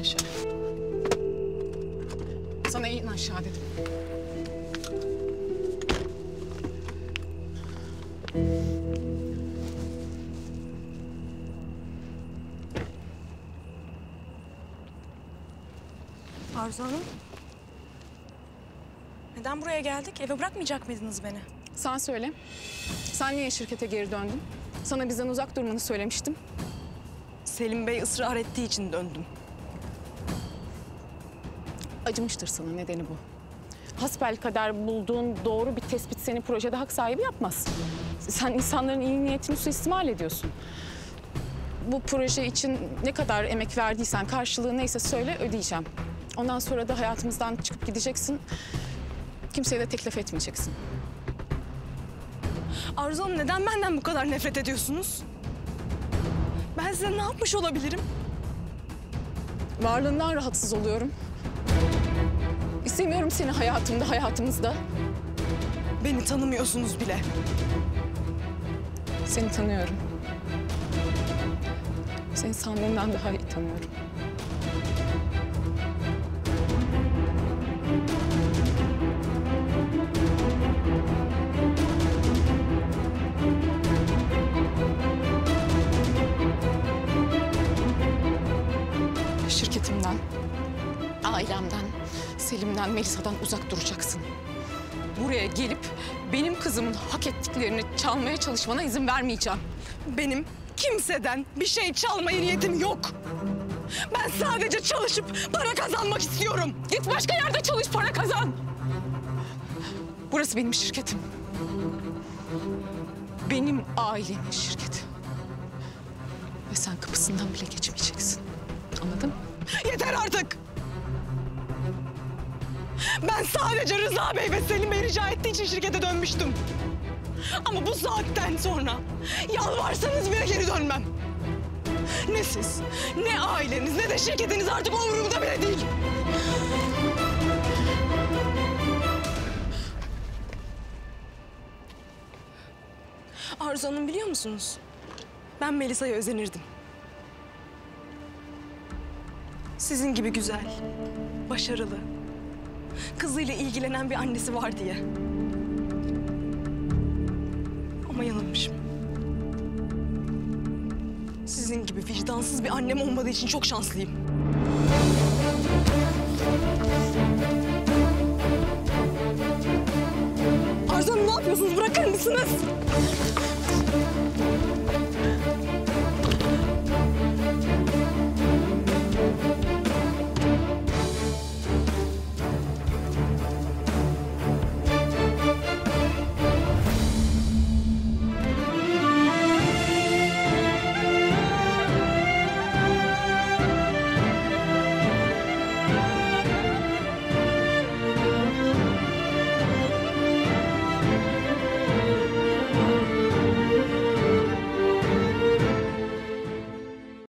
aşağı. Sana in aşağı dedim. Arzu Hanım. Neden buraya geldik? Eve bırakmayacak mıydınız beni? Sen söyle. Sen niye şirkete geri döndün? Sana bizden uzak durmanı söylemiştim. Selim Bey ısrar ettiği için döndüm. Acımıştır sana nedeni bu. Hasbel kadar bulduğun doğru bir tespit seni projede hak sahibi yapmaz. Sen insanların iyi niyetini suistimal ediyorsun. Bu proje için ne kadar emek verdiysen karşılığı neyse söyle ödeyeceğim. Ondan sonra da hayatımızdan çıkıp gideceksin. Kimseye de teklif etmeyeceksin. Arzu Hanım neden benden bu kadar nefret ediyorsunuz? Ben size ne yapmış olabilirim? Varlığından rahatsız oluyorum. İstemiyorum seni hayatımda, hayatımızda. Beni tanımıyorsunuz bile. Seni tanıyorum. Seni sandığından daha iyi tanıyorum. Şirketimden, ailemden, Selim'den, Melisa'dan uzak duracaksın. Buraya gelip benim kızımın hak ettiklerini çalmaya çalışmana izin vermeyeceğim. Benim kimseden bir şey çalmaya niyetim yok. Ben sadece çalışıp para kazanmak istiyorum. Git başka yerde çalış, para kazan. Burası benim şirketim. Benim ailemin şirketi. Ve sen kapısından bile geçmeyeceksin. Anladın mı? Yeter artık. Ben sadece Rıza Bey ve Selim Bey rica ettiği için şirkete dönmüştüm. Ama bu saatten sonra yalvarsanız bile geri dönmem. Ne siz, ne aileniz, ne de şirketiniz artık umurumda bile değil. Arzu Hanım biliyor musunuz? Ben Melisa'ya özenirdim. Sizin gibi güzel, başarılı, kızıyla ilgilenen bir annesi var diye. Ama yanılmışım. Sizin gibi vicdansız bir annem olmadığı için çok şanslıyım. Arzu Hanım ne yapıyorsunuz? Bırakır mısınız?